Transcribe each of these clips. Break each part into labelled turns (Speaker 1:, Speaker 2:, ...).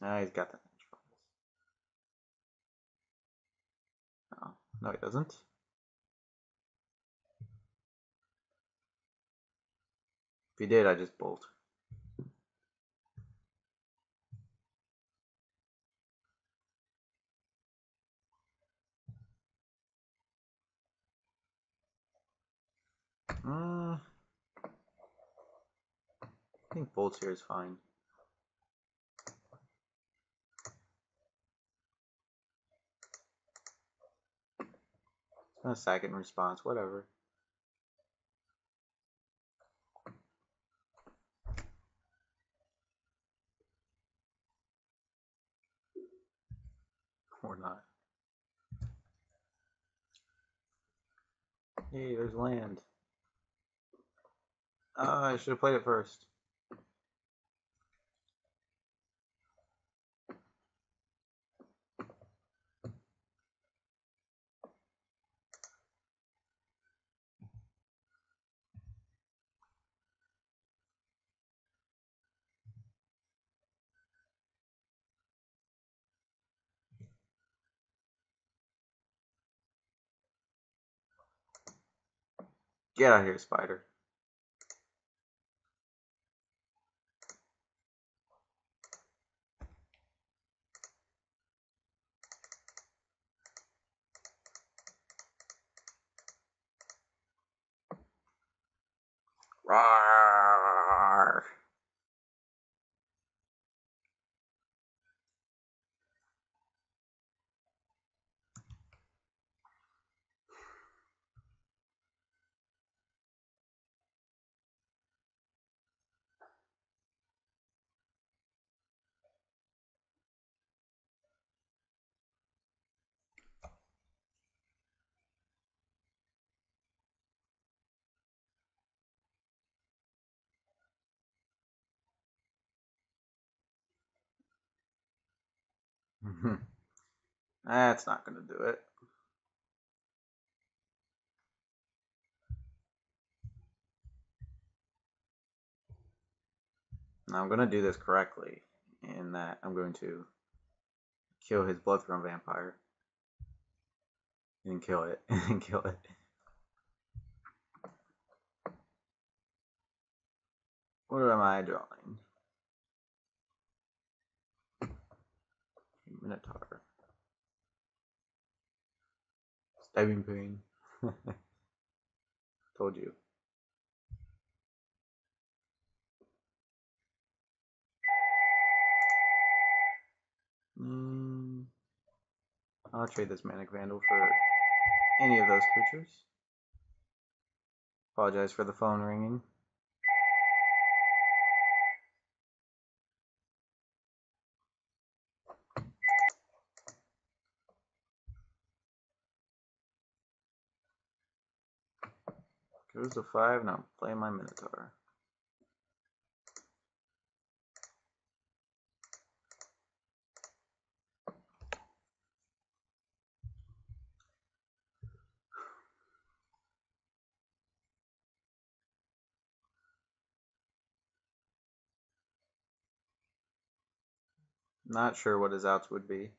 Speaker 1: Ah, he's got that. Oh, no, he doesn't. If he did, I just bolt. Uh, I think bolts here is fine. A second response, whatever. Or not. Hey, there's land. Oh, I should have played it first. Get out of here, spider. Rawr. Mm-hmm. That's not going to do it. Now I'm going to do this correctly in that I'm going to kill his Bloodthrone Vampire and kill it and kill it. What am I drawing? Minotaur. Stabbing pain. Told you. Mm, I'll trade this Manic Vandal for any of those creatures. Apologize for the phone ringing. Goes to five, now play my Minotaur. Not sure what his outs would be.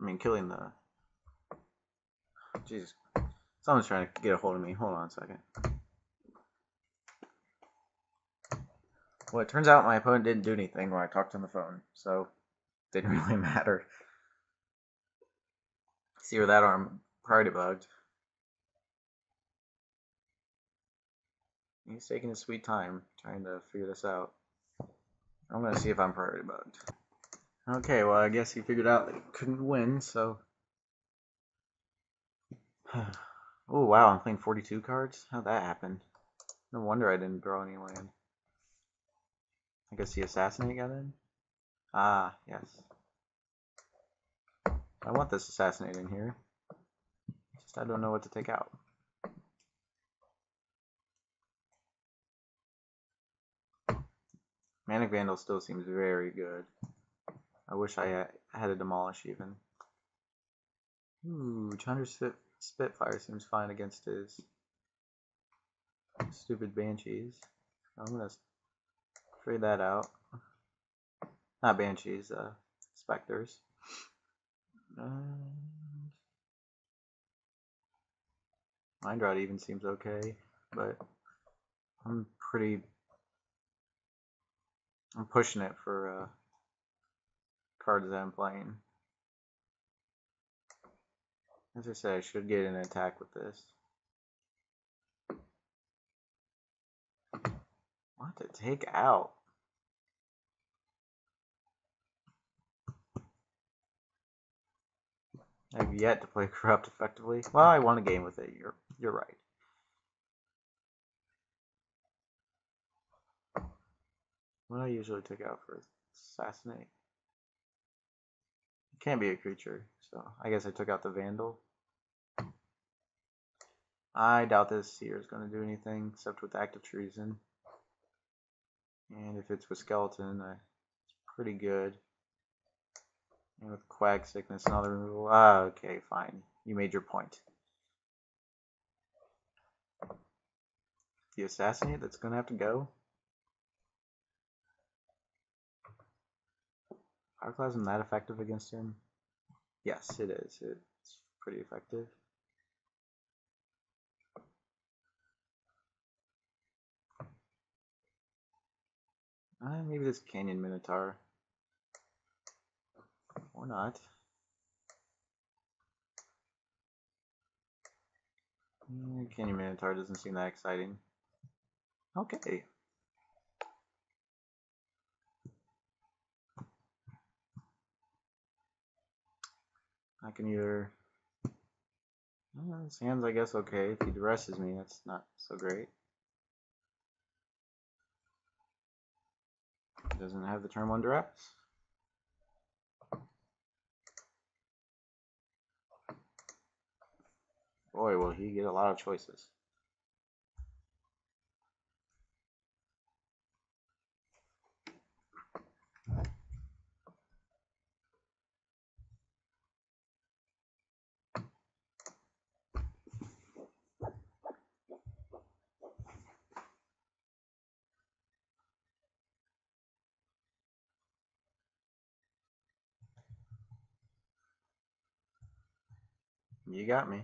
Speaker 1: I mean, killing the... Jesus. Someone's trying to get a hold of me. Hold on a second. Well, it turns out my opponent didn't do anything when I talked on the phone, so didn't really matter. See where that arm priority bugged. He's taking his sweet time trying to figure this out. I'm gonna see if I'm priority bugged. Okay, well, I guess he figured out that he couldn't win, so. oh, wow, I'm playing 42 cards? How'd that happen? No wonder I didn't draw any land. I guess the assassinate got in? Ah, yes. I want this assassinate in here. Just I don't know what to take out. Manic Vandal still seems very good. I wish I had a Demolish even. Ooh, Chandra Spitfire seems fine against his Stupid banshees. I'm gonna trade that out. Not banshees, uh, specters. And Mind even seems okay, but I'm pretty. I'm pushing it for uh, cards that I'm playing. As I said, I should get an attack with this. What to take out? I've yet to play corrupt effectively. Well, I won a game with it. You're you're right. What I usually take out for assassinate. Can't be a creature, so I guess I took out the vandal. I doubt this seer is going to do anything except with act of treason. And if it's with skeleton, uh, it's pretty good. And with quag sickness and other removal. Ah, okay, fine. You made your point. The assassinate that's gonna have to go. Pyroclasm that effective against him? Yes, it is. It's pretty effective. Uh, maybe this Canyon Minotaur. Or not. Mm, Canyon Minotaur doesn't seem that exciting. Okay. I can either... Uh, his hand's, I guess, okay. If he duresses me, that's not so great. Doesn't have the turn 1 duress. Boy, will he get a lot of choices. You got me.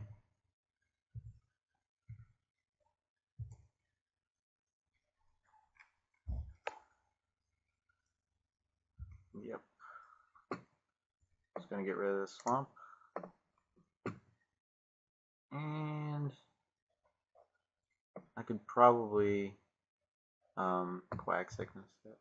Speaker 1: Yep. Just gonna get rid of the swamp. And I could probably um, quag sickness it.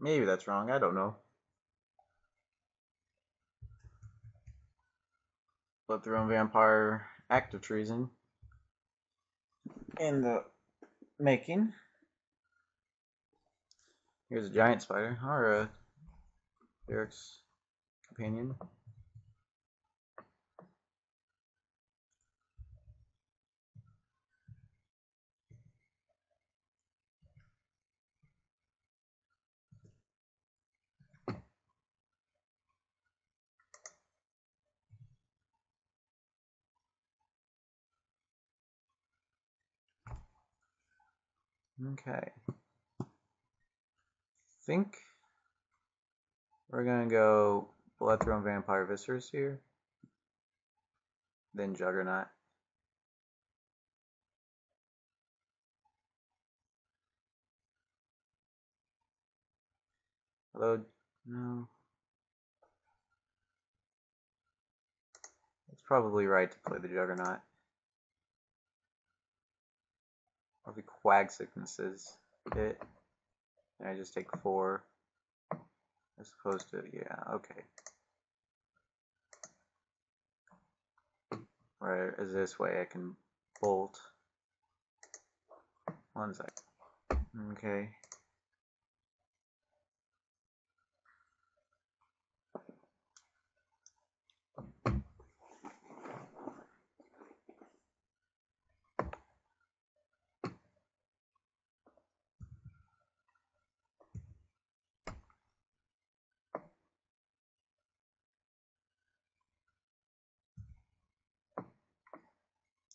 Speaker 1: Maybe that's wrong. I don't know. Bloodthrone Vampire act of Treason in the making. Here's a giant spider, or a Eric's companion. Okay. Think we're gonna go Bloodthrone Vampire Viscera here. Then Juggernaut. Although, no. It's probably right to play the Juggernaut. Probably quag sicknesses hit. And I just take four. As opposed to, yeah, okay. Whereas this way I can bolt. One sec. Okay.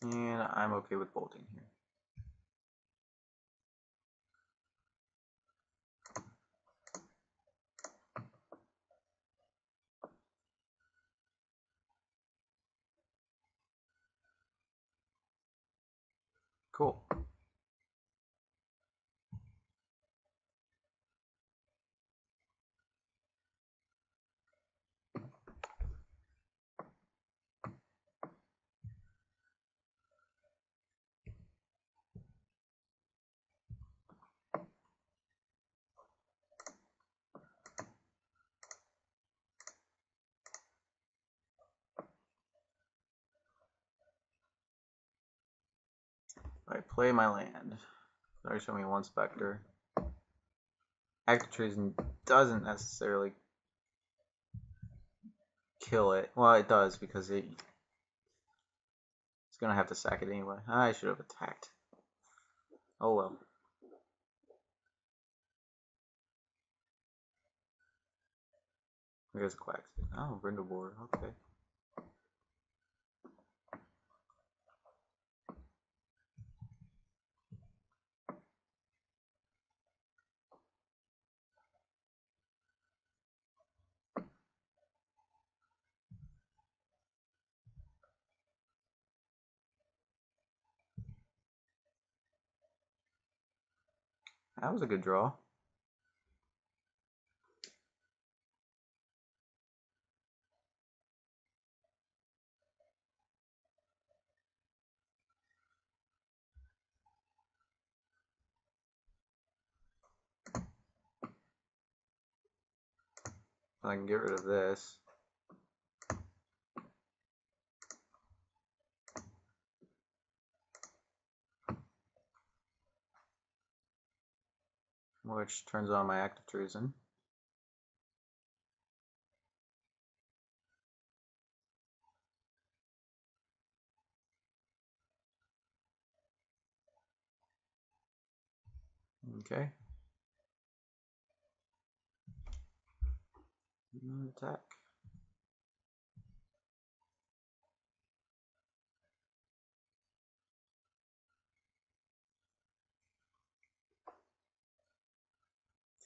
Speaker 1: And I'm okay with bolting here. Cool. I play my land. Sorry, show me one specter. Act of Treason doesn't necessarily kill it. Well, it does because it it's gonna have to sack it anyway. I should have attacked. Oh well. There's Quacks. Oh, Brindle Boar. Okay. That was a good draw. I can get rid of this. Which turns on my act of treason. Okay. Attack.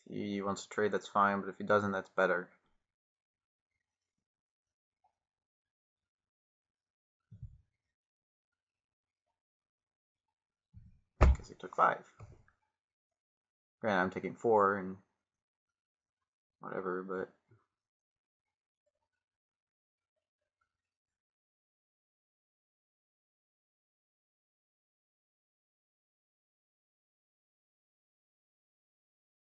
Speaker 1: He wants to trade, that's fine, but if he doesn't, that's better. Because he took five. Granted, I'm taking four and whatever, but